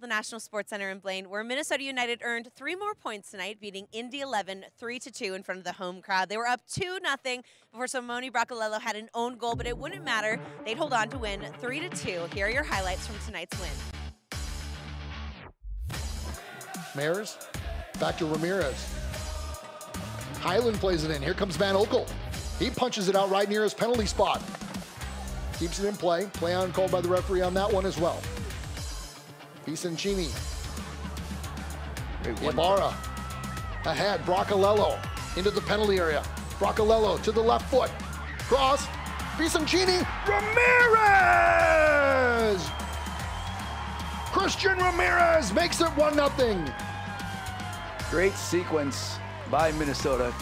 the National Sports Center in Blaine, where Minnesota United earned three more points tonight, beating Indy 11 3 to 2 in front of the home crowd. They were up 2 0 before Simone Bracalello had an own goal, but it wouldn't matter. They'd hold on to win 3 to 2. Here are your highlights from tonight's win. Mares, back to Ramirez. Highland plays it in. Here comes Van Oekel. He punches it out right near his penalty spot. Keeps it in play. Play on called by the referee on that one as well. Bisoncini. Ibarra. Ahead. Bracalello into the penalty area. Bracalello to the left foot. Cross. Bisoncini. Ramirez! Christian Ramirez makes it 1 0. Great sequence by Minnesota.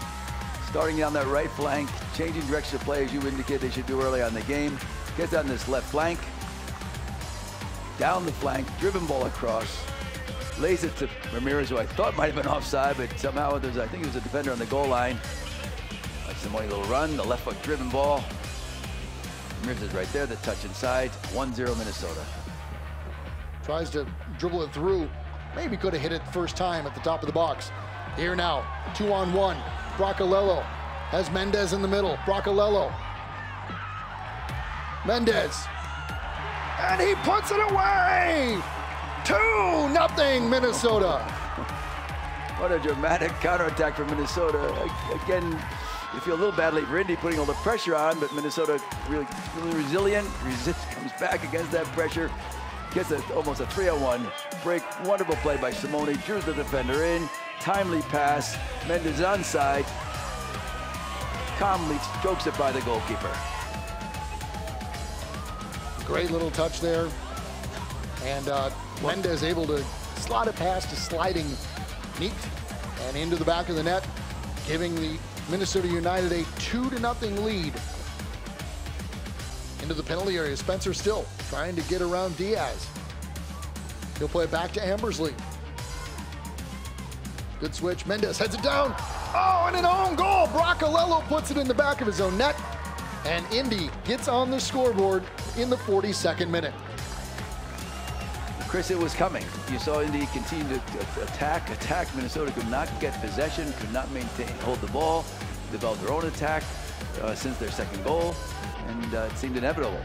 Starting down that right flank, changing direction of play as you indicated they should do early on the game. Gets on this left flank, down the flank, driven ball across, lays it to Ramirez, who I thought might have been offside, but somehow there's, I think it was a defender on the goal line. Like Simone little run, the left foot driven ball. Ramirez is right there, the touch inside, 1-0 Minnesota. Tries to dribble it through. Maybe could have hit it first time at the top of the box. Here now, two on one. Bracalello has Mendes in the middle. Bracalello. Mendes. And he puts it away! 2 nothing Minnesota. What a dramatic counterattack from Minnesota. Again, you feel a little badly for Indy putting all the pressure on, but Minnesota really, really resilient, resist, comes back against that pressure, gets a, almost a 3-on-1 break. Wonderful play by Simone, drew the defender in, timely pass, Mendes onside, calmly strokes it by the goalkeeper. Great little touch there. And uh, Mendes able to slot it past a sliding Neat and into the back of the net, giving the Minnesota United a two to nothing lead. Into the penalty area, Spencer Still trying to get around Diaz. He'll play it back to Ambersley. Good switch. Mendes heads it down. Oh, and an own goal. Bracalello puts it in the back of his own net. And Indy gets on the scoreboard in the 42nd minute. Chris, it was coming. You saw Indy continue to attack, attack. Minnesota could not get possession, could not maintain, hold the ball, develop their own attack uh, since their second goal, and uh, it seemed inevitable.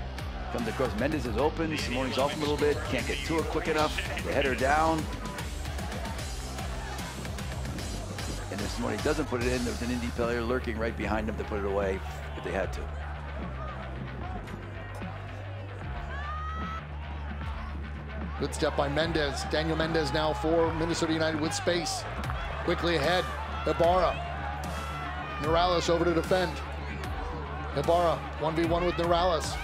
Comes across, Mendes is open, Simone's off a little bit, can't get to it quick enough, the header down. And if Simone doesn't put it in, there's an Indy player lurking right behind him to put it away if they had to. Good step by Mendes. Daniel Mendes now for Minnesota United with space. Quickly ahead, Ibarra. Morales over to defend. Ibarra, 1v1 with Morales.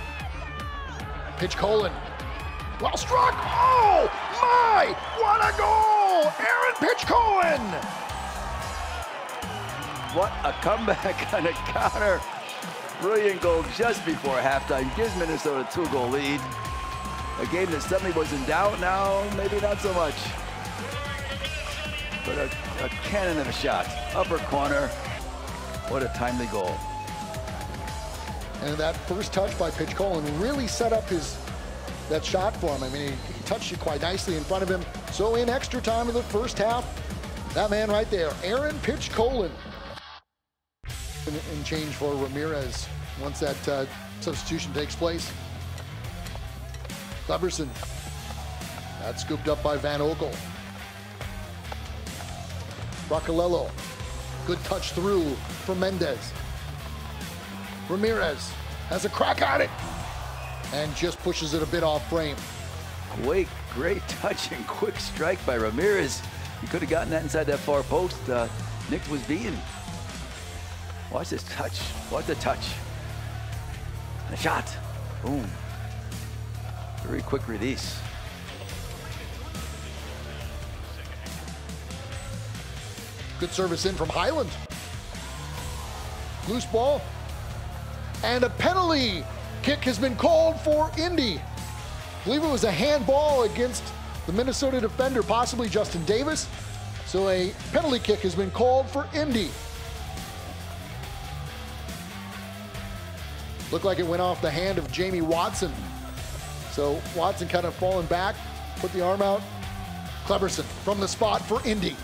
Pitchkolan. Well struck! Oh my! What a goal! Aaron Pitchkolan! What a comeback and a counter. Brilliant goal just before halftime. Gives Minnesota a two-goal lead. A game that suddenly was in doubt now, maybe not so much. But a, a cannon of a shot. Upper corner. What a timely goal. And that first touch by Pitchkolan really set up his that shot for him. I mean, he, he touched it quite nicely in front of him. So in extra time of the first half, that man right there, Aaron Pitchkolan, And, in change for Ramirez once that uh, substitution takes place. Kléberson. That's scooped up by Van Oekel. Bracalello. Good touch through for Mendes. Ramirez has a crack at it and just pushes it a bit off frame. Great, great touch and quick strike by Ramirez. He could have gotten that inside that far post. Uh, Nick was beaten. Watch this touch. Watch the touch. A shot. Boom. Very quick release. Good service in from Highland. Loose ball. And a penalty kick has been called for Indy. I believe it was a handball against the Minnesota defender, possibly Justin Davis. So a penalty kick has been called for Indy. Looked like it went off the hand of Jamie Watson. So Watson kind of falling back, put the arm out, Kléberson from the spot for Indy.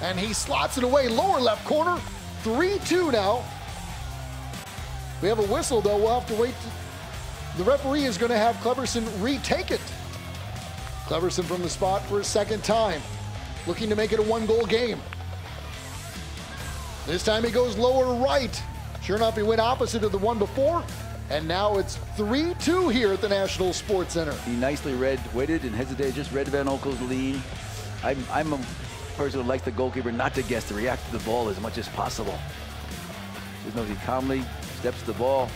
And he slots it away, lower left corner. 3 2 now. We have a whistle, though. We'll have to wait. The referee is going to have Kléberson retake it. Kléberson from the spot for a second time, looking to make it a one goal game. This time he goes lower right. Sure enough, he went opposite of the one before, and now it's 3-2 here at the National Sports Center. He nicely read, waited and hesitated, just read Van Oekel's lead. I'm, I'm a person who likes the goalkeeper not to guess, to react to the ball as much as possible. Just knows he calmly steps the ball,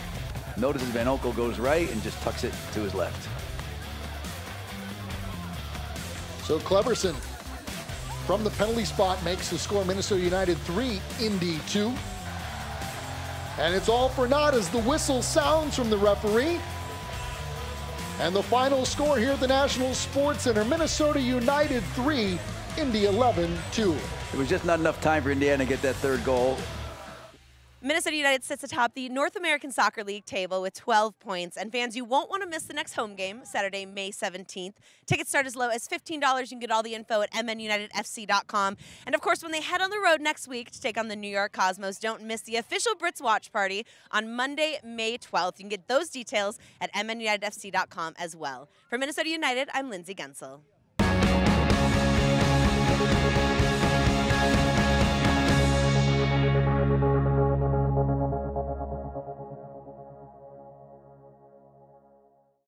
notices Van Oekel goes right and just tucks it to his left. So Kléberson from the penalty spot makes the score Minnesota United 3, Indy 2. And it's all for naught as the whistle sounds from the referee. And the final score here at the National Sports Center, Minnesota United 3, Indy 11 2. It was just not enough time for Indiana to get that third goal. Minnesota United sits atop the North American Soccer League table with 12 points. And fans, you won't want to miss the next home game, Saturday, May 17th. Tickets start as low as $15. You can get all the info at mnunitedfc.com. And of course, when they head on the road next week to take on the New York Cosmos, don't miss the official Brits watch party on Monday, May 12th. You can get those details at mnunitedfc.com as well. For Minnesota United, I'm Lindsay Gensel.